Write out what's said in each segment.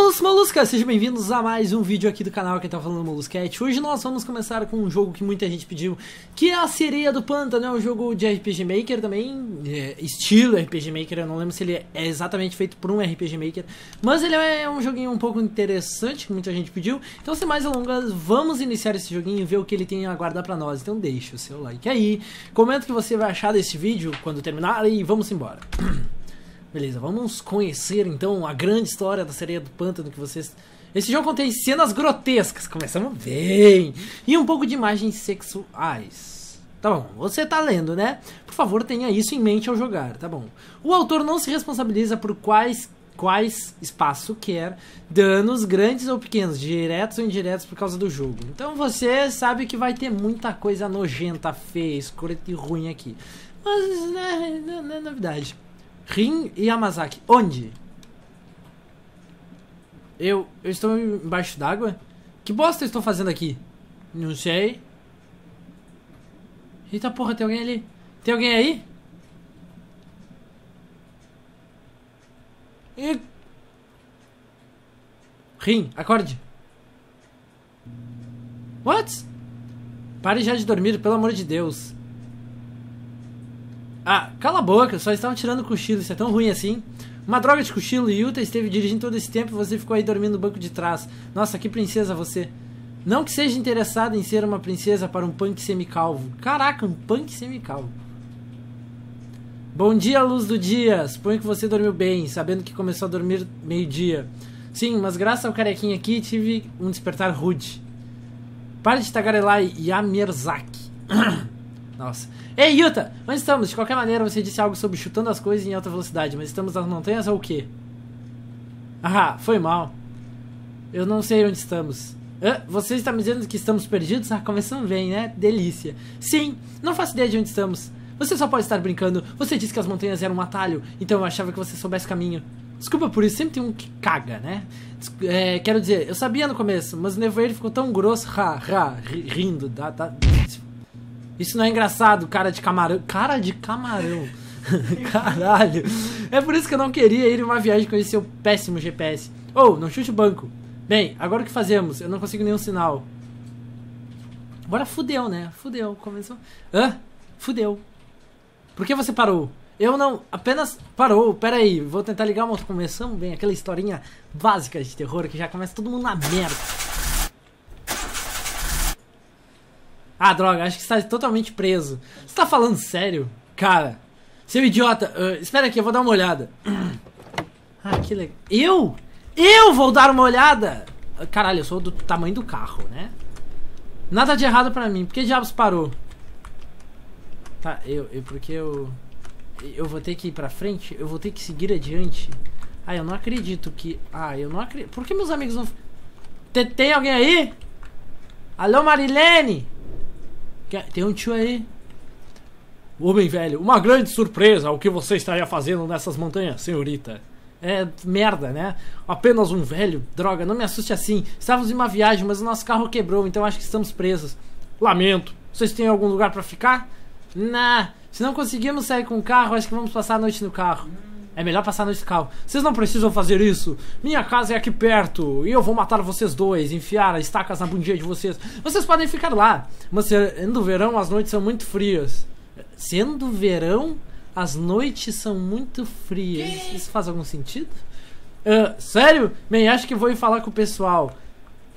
Molusco Molusca, sejam bem-vindos a mais um vídeo aqui do canal que tá falando Molusquete. Hoje nós vamos começar com um jogo que muita gente pediu, que é a Sereia do Pântano, é um jogo de RPG Maker também, é, estilo RPG Maker, eu não lembro se ele é exatamente feito por um RPG Maker, mas ele é um joguinho um pouco interessante, que muita gente pediu. Então sem mais delongas, vamos iniciar esse joguinho e ver o que ele tem a guardar pra nós. Então deixa o seu like aí, comenta o que você vai achar desse vídeo quando terminar e vamos embora. Beleza, vamos conhecer então a grande história da sereia do pântano que vocês. Esse jogo contém cenas grotescas, começamos bem! E um pouco de imagens sexuais. Tá bom, você tá lendo, né? Por favor, tenha isso em mente ao jogar, tá bom? O autor não se responsabiliza por quais quais espaço quer, danos grandes ou pequenos, diretos ou indiretos por causa do jogo. Então você sabe que vai ter muita coisa nojenta, feia, escrota e ruim aqui. Mas né, não é novidade. Rin e Yamazaki. Onde? Eu, eu estou embaixo d'água? Que bosta eu estou fazendo aqui? Não sei. Eita porra, tem alguém ali? Tem alguém aí? E... Rin, acorde. What? Pare já de dormir, pelo amor de Deus. Ah, cala a boca, só estavam tirando cochilo, isso é tão ruim assim. Uma droga de cochilo, Yuta esteve dirigindo todo esse tempo e você ficou aí dormindo no banco de trás. Nossa, que princesa você. Não que seja interessada em ser uma princesa para um punk semicalvo. Caraca, um punk semicalvo. Bom dia, luz do dia. Suponho que você dormiu bem, sabendo que começou a dormir meio-dia. Sim, mas graças ao carequinho aqui tive um despertar rude. Pare de tagarelar Yamerzaki. Nossa. Ei, Yuta! Onde estamos? De qualquer maneira, você disse algo sobre chutando as coisas em alta velocidade, mas estamos nas montanhas ou o quê? Ah, foi mal. Eu não sei onde estamos. Ah, você está me dizendo que estamos perdidos? Ah, começando bem, né? Delícia. Sim, não faço ideia de onde estamos. Você só pode estar brincando. Você disse que as montanhas eram um atalho, então eu achava que você soubesse caminho. Desculpa por isso, sempre tem um que caga, né? É, quero dizer, eu sabia no começo, mas o nevoeiro ficou tão grosso, ha, ha, rindo, da, da, isso não é engraçado, cara de camarão. Cara de camarão. Caralho. É por isso que eu não queria ir em uma viagem com esse seu péssimo GPS. Ou, oh, não chute o banco. Bem, agora o que fazemos? Eu não consigo nenhum sinal. Agora fudeu, né? Fudeu. Começou. Hã? Fudeu. Por que você parou? Eu não. Apenas parou. Pera aí. Vou tentar ligar uma. Começamos bem. Aquela historinha básica de terror que já começa todo mundo na merda. Ah, droga, acho que está totalmente preso. Você tá falando sério? Cara, seu idiota, uh, espera aqui, eu vou dar uma olhada. Ah, que legal. Eu? Eu vou dar uma olhada? Caralho, eu sou do tamanho do carro, né? Nada de errado pra mim. Por que diabos parou? Tá, eu, eu porque eu eu vou ter que ir pra frente? Eu vou ter que seguir adiante? Ah, eu não acredito que... Ah, eu não acredito... Por que meus amigos não... Tem, tem alguém aí? Alô, Marilene? Tem um tio aí. Homem velho, uma grande surpresa o que você estaria fazendo nessas montanhas, senhorita. É merda, né? Apenas um velho. Droga, não me assuste assim. Estávamos em uma viagem, mas o nosso carro quebrou, então acho que estamos presos. Lamento. Vocês têm algum lugar para ficar? Nah. Se não conseguimos sair com o carro, acho que vamos passar a noite no carro. É melhor passar no carro. Vocês não precisam fazer isso. Minha casa é aqui perto. E eu vou matar vocês dois, enfiar estacas na bundinha de vocês. Vocês podem ficar lá. Mas sendo verão, as noites são muito frias. Sendo verão, as noites são muito frias. Que? Isso faz algum sentido? Uh, sério? Bem, acho que vou ir falar com o pessoal.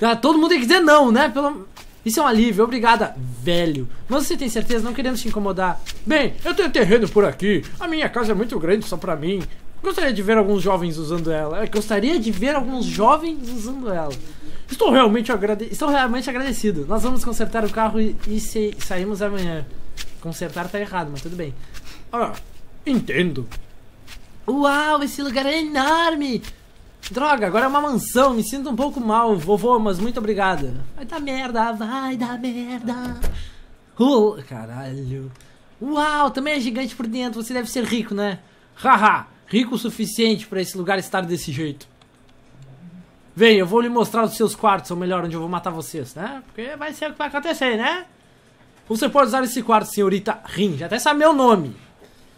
Ah, todo mundo tem que dizer não, né? Pelo... Isso é um alívio, obrigada, velho. Mas você tem certeza, não querendo te incomodar? Bem, eu tenho terreno por aqui. A minha casa é muito grande só pra mim. Gostaria de ver alguns jovens usando ela. gostaria de ver alguns jovens usando ela. Estou realmente, agrade... Estou realmente agradecido. Nós vamos consertar o carro e, e se... saímos amanhã. Consertar tá errado, mas tudo bem. Ah, entendo. Uau, esse lugar é enorme! Droga, agora é uma mansão. Me sinto um pouco mal, vovô, mas muito obrigada. Vai dar merda, vai dar merda. Uh, caralho. Uau, também é gigante por dentro. Você deve ser rico, né? Haha, rico o suficiente para esse lugar estar desse jeito. Vem, eu vou lhe mostrar os seus quartos, ou melhor, onde eu vou matar vocês, né? Porque vai ser o que vai acontecer, né? Você pode usar esse quarto, senhorita Rin. Já até sabe meu nome.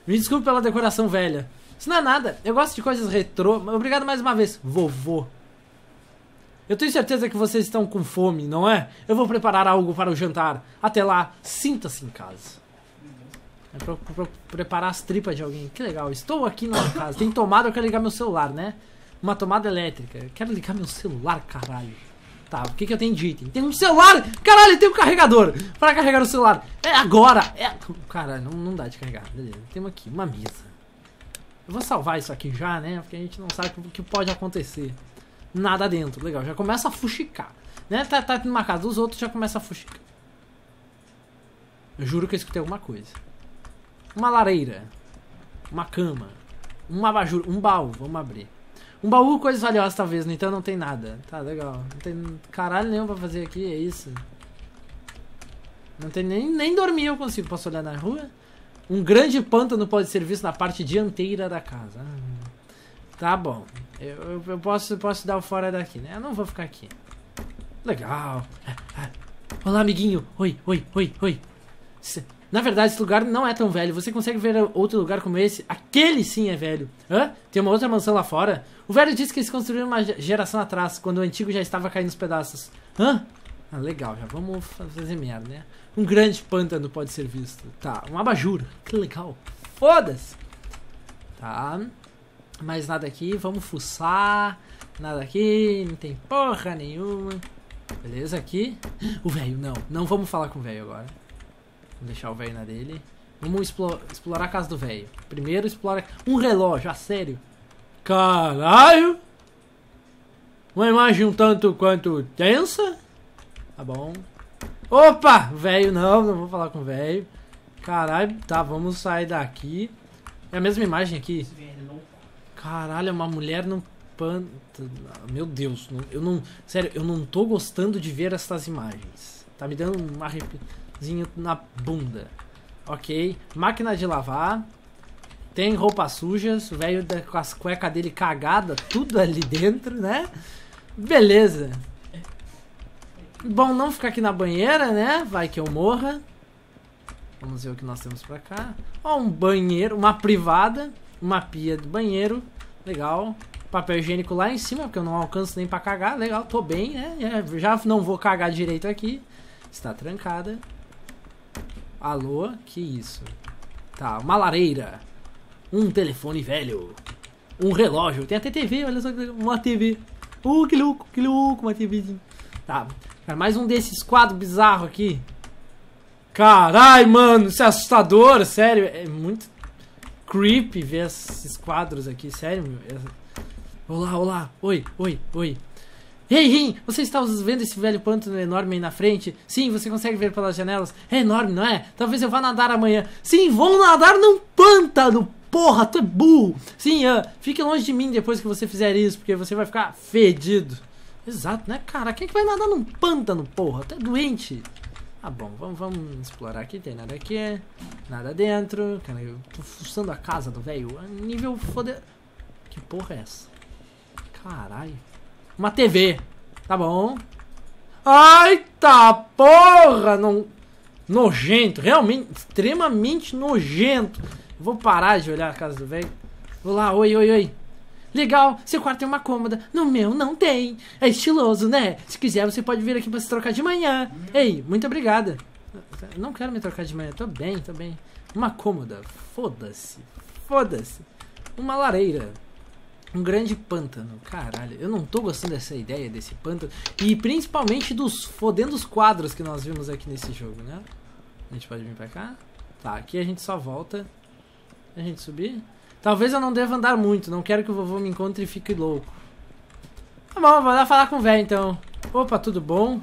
Me desculpe pela decoração velha. Isso não é nada. Eu gosto de coisas retrô. Obrigado mais uma vez, vovô. Eu tenho certeza que vocês estão com fome, não é? Eu vou preparar algo para o jantar. Até lá, sinta-se em casa. É pra, pra- preparar as tripas de alguém. Que legal. Estou aqui numa casa. Tem tomada, eu quero ligar meu celular, né? Uma tomada elétrica. Eu quero ligar meu celular, caralho. Tá, o que, que eu tenho de item? Tem um celular! Caralho, tem um carregador! Para carregar o celular. É agora! É... Caralho, não, não dá de carregar. Beleza. Temos aqui uma mesa. Eu vou salvar isso aqui já, né? Porque a gente não sabe o que pode acontecer. Nada dentro. Legal, já começa a fuxicar. Né? Tá, tá numa casa dos outros, já começa a fuxicar. Eu juro que eu escutei alguma coisa. Uma lareira. Uma cama. Um abajur. Um baú. Vamos abrir. Um baú, coisas valiosas, talvez. No entanto, não tem nada. Tá, legal. Não tem caralho nenhum pra fazer aqui. É isso. Não tem nem, nem dormir eu consigo. Posso olhar na rua? Um grande pântano pode ser visto na parte dianteira da casa. Ah, tá bom. Eu, eu, eu posso, posso dar o fora daqui, né? Eu não vou ficar aqui. Legal. Olá, amiguinho. Oi, oi, oi, oi. Na verdade, esse lugar não é tão velho. Você consegue ver outro lugar como esse? Aquele sim é velho. Hã? Tem uma outra mansão lá fora? O velho disse que eles construíram uma ge- geração atrás, quando o antigo já estava caindo nos pedaços. Hã? Ah, legal, já vamos fazer merda, né? Um grande pântano pode ser visto. Tá, um abajur. Que legal. Foda-se. Tá. Mais nada aqui. Vamos fuçar. Nada aqui. Não tem porra nenhuma. Beleza, aqui. O velho, não. Não vamos falar com o velho agora. Vamos deixar o velho na dele. Vamos explo- explorar a casa do velho. Primeiro explora um relógio, a sério. Caralho! Uma imagem um tanto quanto tensa. Tá bom. Opa! Velho, não, não vou falar com o velho. Caralho, tá, vamos sair daqui. É a mesma imagem aqui. Caralho, é uma mulher num pântano. Meu Deus, não- eu não. Sério, eu não tô gostando de ver essas imagens. Tá me dando um arrepiozinho na bunda. Ok. Máquina de lavar. Tem roupas sujas. O velho da- com as cuecas dele cagada, tudo ali dentro, né? Beleza. Bom, não ficar aqui na banheira, né? Vai que eu morra. Vamos ver o que nós temos pra cá. Ó, um banheiro, uma privada, uma pia de banheiro. Legal. Papel higiênico lá em cima, porque eu não alcanço nem pra cagar. Legal, tô bem, né? É, Já não vou cagar direito aqui. Está trancada. Alô? Que isso? Tá, uma lareira. Um telefone velho. Um relógio. Tem até TV, olha só. Uma TV. Uh, que louco, que louco, uma TVzinha. Tá, cara, mais um desses quadros bizarros aqui. Carai, mano, isso é assustador, sério. É muito creepy ver esses quadros aqui, sério. meu. É- Olá, olá, oi, oi, oi. Ei, Rim, você está vendo esse velho pântano enorme aí na frente? Sim, você consegue ver pelas janelas? É enorme, não é? Talvez eu vá nadar amanhã. Sim, vou nadar num pântano! Porra, tu é burro! Sim, ah, fique longe de mim depois que você fizer isso, porque você vai ficar fedido. Exato, né, cara? Quem é que vai nadar num pântano, porra? É doente. Ah, bom, vamos, vamos explorar aqui. Tem nada aqui, nada dentro. Cara, eu tô fuçando a casa do velho. Nível foda. Que porra é essa? Caralho. Uma TV. Tá bom. Ai, tá porra! Não... Nojento. Realmente, extremamente nojento. Vou parar de olhar a casa do velho. Vou lá, oi, oi, oi. Legal, seu quarto tem uma cômoda. No meu não tem. É estiloso, né? Se quiser, você pode vir aqui pra se trocar de manhã. Ei, muito obrigada. Não quero me trocar de manhã, tô bem, tô bem. Uma cômoda, foda-se. Foda-se. Uma lareira. Um grande pântano. Caralho, eu não tô gostando dessa ideia desse pântano. E principalmente dos fodendos quadros que nós vimos aqui nesse jogo, né? A gente pode vir pra cá? Tá, aqui a gente só volta. A gente subir. Talvez eu não deva andar muito, não quero que o vovô me encontre e fique louco. Tá bom, vou lá falar com o velho então. Opa, tudo bom?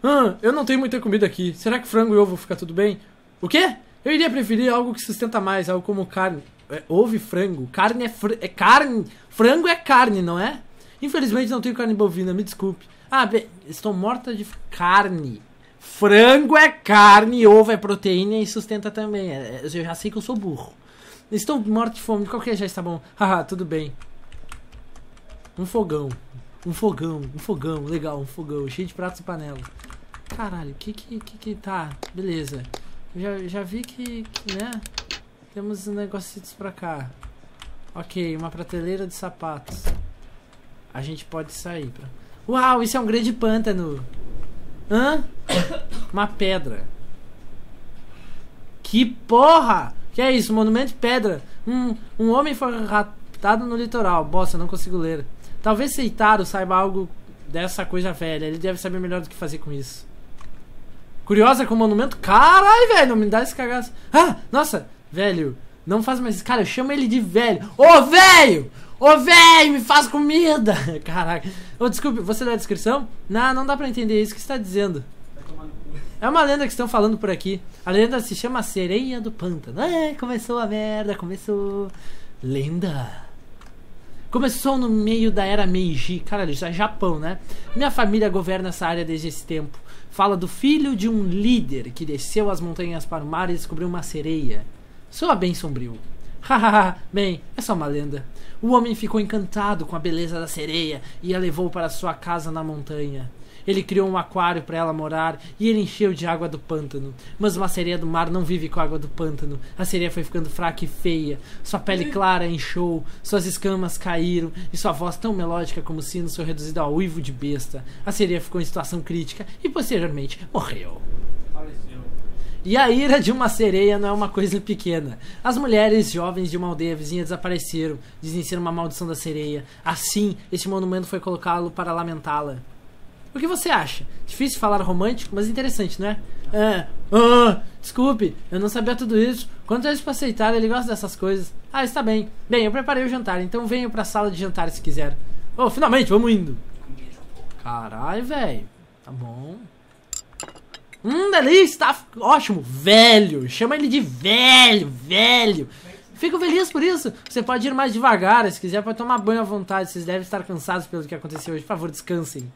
Ah, eu não tenho muita comida aqui. Será que frango e ovo fica tudo bem? O quê? Eu iria preferir algo que sustenta mais, algo como carne. É, ovo e frango. Carne é, fr é carne. Frango é carne, não é? Infelizmente não tenho carne bovina, me desculpe. Ah, bem, estou morta de carne. Frango é carne, ovo é proteína e sustenta também. É, Eu já sei que eu sou burro. Estou morto de fome, de qualquer jeito está bom. Haha, tudo bem. Um fogão. Um fogão, um fogão, legal, um fogão, cheio de pratos e panelas. Caralho, que que que, que tá? Beleza. Já, já vi que, que, né? Temos negócios pra cá. Ok, uma prateleira de sapatos. A gente pode sair pra. Uau, isso é um grande pântano. Hã? Uma pedra. Que porra! Que é isso? Monumento de pedra. Um, um homem foi raptado no litoral. Bosta, não consigo ler. Talvez Seitaro saiba algo dessa coisa velha. Ele deve saber melhor do que fazer com isso. Curiosa com o monumento? Caralho, velho, não me dá esse cagaço. Ah, nossa, velho, não faz mais. Cara, eu chamo ele de velho. Ô, velho! Ô, velho, me faz comida! Caraca. Ô, desculpe, você dá a descrição? Não, não dá pra entender isso que você tá dizendo. É uma lenda que estão falando por aqui. A lenda se chama Sereia do Pântano. É, começou a merda, começou. Lenda. Começou no meio da era Meiji. Cara, isso é Japão, né? Minha família governa essa área desde esse tempo. Fala do filho de um líder que desceu as montanhas para o mar e descobriu uma sereia. Soa bem sombrio. Hahaha, bem, é só uma lenda. O homem ficou encantado com a beleza da sereia e a levou para sua casa na montanha. Ele criou um aquário para ela morar e ele encheu de água do pântano. Mas uma sereia do mar não vive com a água do pântano. A sereia foi ficando fraca e feia. Sua pele clara inchou, suas escamas caíram e sua voz tão melódica como sinos foi reduzida ao uivo de besta. A sereia ficou em situação crítica e posteriormente morreu. E a ira de uma sereia não é uma coisa pequena. As mulheres jovens de uma aldeia vizinha desapareceram, dizem ser uma maldição da sereia. Assim, este monumento foi colocá-lo para lamentá-la. O que você acha? Difícil falar romântico, mas interessante, não é? Ah, desculpe, eu não sabia tudo isso. Quanto isso pra aceitar? Ele gosta dessas coisas. Ah, está bem. Bem, eu preparei o jantar, então venho pra sala de jantar se quiser. Oh, finalmente, vamos indo. Caralho, velho. Tá bom. Hum, delícia, tá ótimo. Velho, chama ele de velho, velho. Fico feliz por isso. Você pode ir mais devagar, se quiser, pode tomar banho à vontade. Vocês devem estar cansados pelo que aconteceu hoje. Por favor, descansem.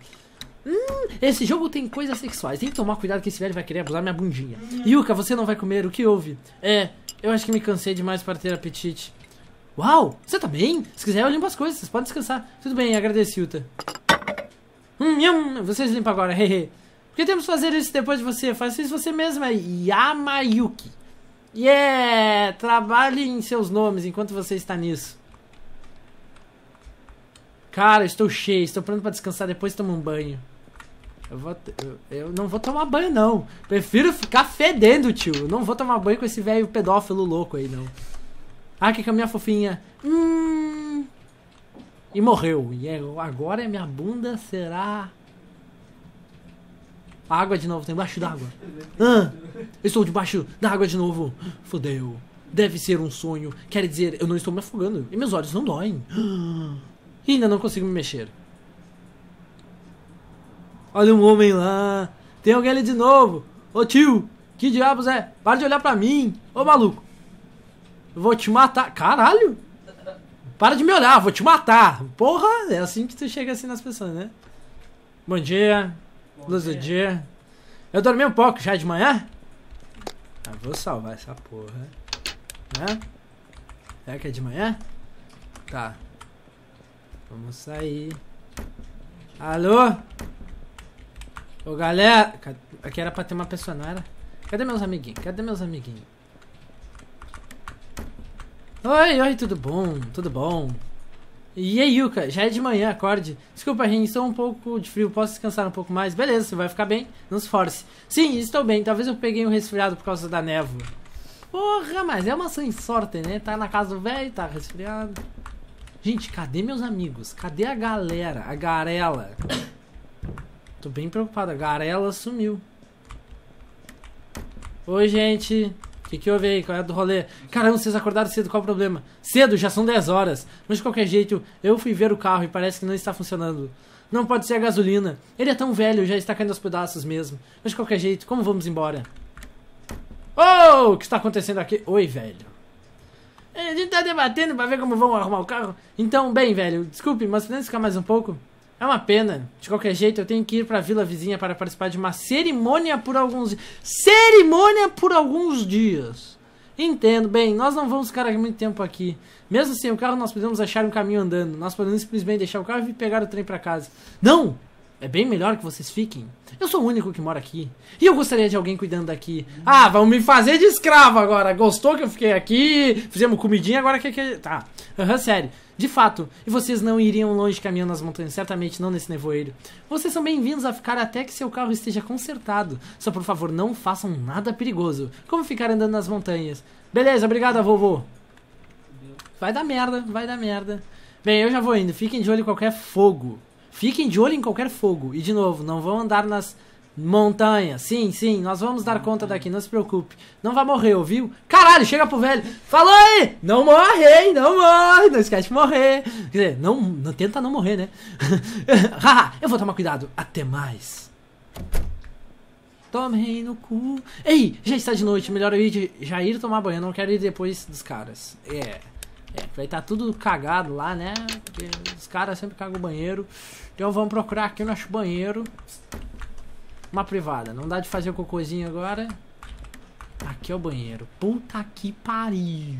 Hum, esse jogo tem coisas sexuais. Tem que tomar cuidado que esse velho vai querer abusar minha bundinha. Yuka, você não vai comer. O que houve? É, eu acho que me cansei demais para ter apetite. Uau, você tá bem? Se quiser, eu limpo as coisas. Vocês podem descansar. Tudo bem, agradeço, Yuta. Hum, hum, vocês limpam agora, hehe. Por que temos que fazer isso depois de você? Faça isso você mesma, Yamayuki. Yeah, trabalhe em seus nomes enquanto você está nisso. Cara, estou cheio, estou pronto para descansar, depois tomar um banho. Eu, vou, eu, eu, não vou tomar banho, não. Prefiro ficar fedendo, tio. Eu não vou tomar banho com esse velho pedófilo louco aí, não. Ah, que caminha fofinha. Hum. E morreu. E é, agora minha bunda será. Água de novo, tá embaixo d'água. Ah, estou debaixo d'água de novo. Fodeu. Deve ser um sonho. Quer dizer, eu não estou me afogando. E meus olhos não doem. E ainda não consigo me mexer. Olha um homem lá. Tem alguém ali de novo. Ô tio, que diabos é? Para de olhar pra mim. Ô maluco. Eu vou te matar. Caralho. Para de me olhar, vou te matar. Porra, é assim que tu chega assim nas pessoas, né? Bom dia. Bom luz dia. do dia. Eu dormi um pouco já de manhã. Ah, vou salvar essa porra. Né? É que é de manhã? Tá. Vamos sair. Alô? Ô galera, aqui era pra ter uma pessoa, não era? Cadê meus amiguinhos? Cadê meus amiguinhos? Oi, oi, tudo bom? Tudo bom? E aí, Yuka, já é de manhã, acorde. Desculpa, Rin, estou um pouco de frio, posso descansar um pouco mais? Beleza, você vai ficar bem, não se force. Sim, estou bem, talvez eu peguei um resfriado por causa da névoa. Porra, mas é uma sem sorte, né? Tá na casa do velho, tá resfriado. Gente, cadê meus amigos? Cadê a galera? A garela? Tô bem preocupado. A garela sumiu. Oi, gente. O que, que houve aí? Qual é do rolê? Caramba, vocês acordaram cedo, qual o problema? Cedo, já são 10 horas. Mas de qualquer jeito, eu fui ver o carro e parece que não está funcionando. Não pode ser a gasolina. Ele é tão velho, já está caindo aos pedaços mesmo. Mas de qualquer jeito, como vamos embora? Oh, o que está acontecendo aqui? Oi, velho. A gente tá debatendo pra ver como vão arrumar o carro. Então, bem, velho, desculpe, mas podemos ficar mais um pouco? É uma pena. De qualquer jeito, eu tenho que ir pra vila vizinha para participar de uma cerimônia por alguns Cerimônia por alguns dias. Entendo. Bem, nós não vamos ficar muito tempo aqui. Mesmo sem o carro, nós podemos achar um caminho andando. Nós podemos simplesmente deixar o carro e pegar o trem para casa. Não! É bem melhor que vocês fiquem. Eu sou o único que mora aqui. E eu gostaria de alguém cuidando daqui. Ah, vão me fazer de escravo agora. Gostou que eu fiquei aqui? Fizemos comidinha, agora que que. Tá. Aham, uhum, sério. De fato, e vocês não iriam longe caminhando nas montanhas, certamente não nesse nevoeiro. Vocês são bem-vindos a ficar até que seu carro esteja consertado. Só por favor, não façam nada perigoso, como ficar andando nas montanhas. Beleza, obrigado, vovô. Vai dar merda, vai dar merda. Bem, eu já vou indo. Fiquem de olho em qualquer fogo. Fiquem de olho em qualquer fogo. E de novo, não vão andar nas montanhas. Sim, sim, nós vamos dar conta daqui, não se preocupe. Não vai morrer, ouviu? Caralho, chega pro velho. Falou aí! Não morre, hein? Não morre. Não esquece de morrer. Quer dizer, não, não tenta não morrer, né? Haha, eu vou tomar cuidado. Até mais. Tomei no cu. Ei, já está de noite. Melhor eu ir de, já ir tomar banho. Eu não quero ir depois dos caras. É. É, vai estar tá tudo cagado lá, né? Porque os caras sempre cagam o banheiro. Então vamos procurar aqui o nosso banheiro. Uma privada. Não dá de fazer o cocôzinho agora. Aqui é o banheiro. Puta que pariu.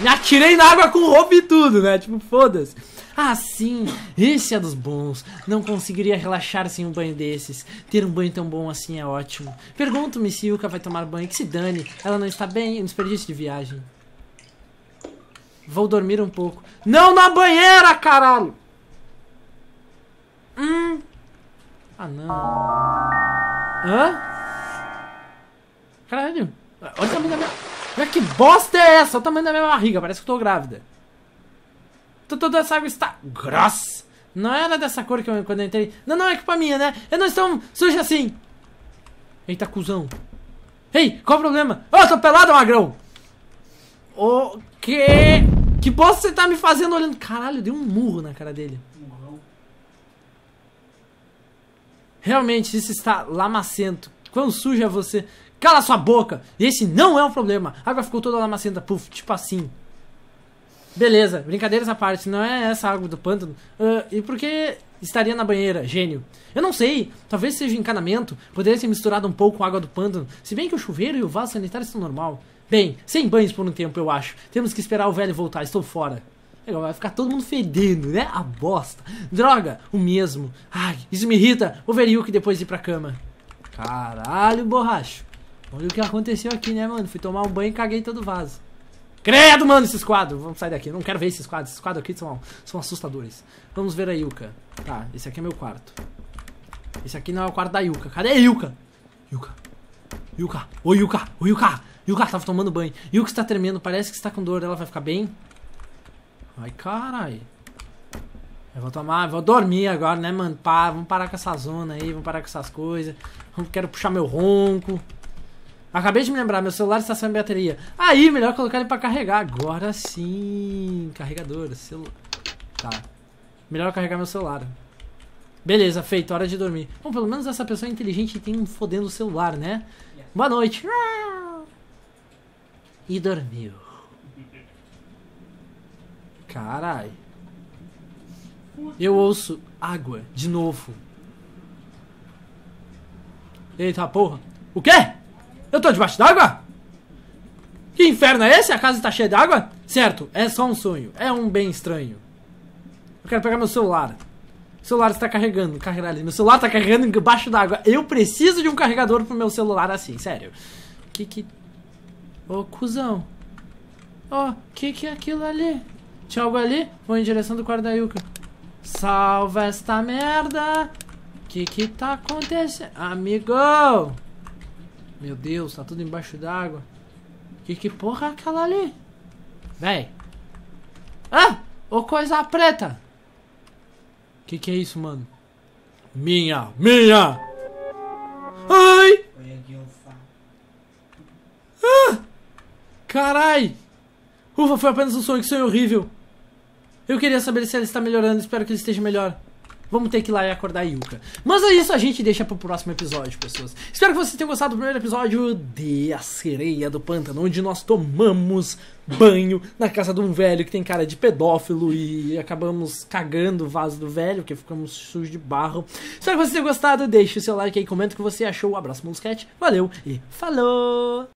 Me atirei na água com roupa e tudo, né? Tipo, foda-se. Ah, sim, esse é dos bons. Não conseguiria relaxar sem um banho desses. Ter um banho tão bom assim é ótimo. Pergunto-me se Yuka vai tomar banho. Que se dane. Ela não está bem. Um desperdício de viagem. Vou dormir um pouco. Não na banheira, caralho! Hum. Ah, não. Hã? Caralho. Olha o tamanho da minha... Olha que bosta é essa? Olha o tamanho da minha barriga. Parece que eu tô grávida. Toda essa água está grossa. Não era dessa cor que eu quando eu entrei. Não, não, é culpa minha, né? Eu não estou suja assim. Eita, cuzão. Ei, qual o problema? Oh, eu tô pelado, magrão. O quê? Que bosta você tá me fazendo olhando? Caralho, deu um murro na cara dele. Realmente, isso está lamacento. Quando suja você, cala sua boca. Esse não é um problema. A água ficou toda lamacenta, puf, tipo assim. Beleza, brincadeiras à parte, não é essa água do pântano. Uh, e por que estaria na banheira, gênio? Eu não sei, talvez seja encanamento, poderia ser misturado um pouco com a água do pântano, se bem que o chuveiro e o vaso sanitário estão normal. Bem, sem banhos por um tempo, eu acho. Temos que esperar o velho voltar, estou fora. Vai ficar todo mundo fedendo, né? A bosta. Droga, o mesmo. Ai, isso me irrita. Vou ver Yuki depois de ir pra cama. Caralho, borracho. Olha o que aconteceu aqui, né, mano? Fui tomar um banho e caguei todo o vaso. Credo, mano, esses quadros. Vamos sair daqui. Eu não quero ver esses quadros. Esses quadros aqui são, são assustadores. Vamos ver a Yuka. Tá, esse aqui é meu quarto. Esse aqui não é o quarto da Yuka. Cadê a Yuka? Yuka. Yuka. Oi, Yuka. Oi, Yuka. Yuka tava tomando banho. Yuka está tremendo, parece que está com dor. Ela vai ficar bem? Ai, carai. Eu vou tomar, vou dormir agora, né, mano? Pá, vamos parar com essa zona aí, vamos parar com essas coisas. Quero puxar meu ronco. Acabei de me lembrar, meu celular está sem bateria. Aí, melhor colocar ele pra carregar. Agora sim. Carregador, celular. Tá. Melhor carregar meu celular. Beleza, feito, hora de dormir. Bom, pelo menos essa pessoa é inteligente e tem um fodendo celular, né? Boa noite. E dormiu. Carai. Eu ouço água de novo. Eita porra. O quê? Eu tô debaixo d'água? Que inferno é esse? A casa está cheia d'água? Certo, é só um sonho. É um bem estranho. Eu quero pegar meu celular. O celular está carregando. Ali. Meu celular está carregando embaixo d'água. Eu preciso de um carregador pro meu celular assim, sério. Que que Ô, oh, cuzão. Ó, oh, que que é aquilo ali? Tinha algo ali? Vou em direção do quarto da Yuka. Salva esta merda. Que que tá acontecendo? Amigo! Meu Deus, tá tudo embaixo d'água. Que que porra é aquela ali? Véi. Ah! Ô coisa preta! Que que é isso, mano? Minha! Minha! Ai! Carai! Ufa, foi apenas um sonho, que sonho horrível. Eu queria saber se ela está melhorando, espero que ele esteja melhor. Vamos ter que ir lá e acordar a Yuka. Mas é isso, a gente deixa pro próximo episódio, pessoas. Espero que vocês tenham gostado do primeiro episódio de A Sereia do Pântano, onde nós tomamos banho na casa de um velho que tem cara de pedófilo e acabamos cagando o vaso do velho, porque ficamos sujos de barro. Espero que vocês tenham gostado, deixe o seu like aí, comenta o que você achou. Um abraço, Moluscat, valeu e falou!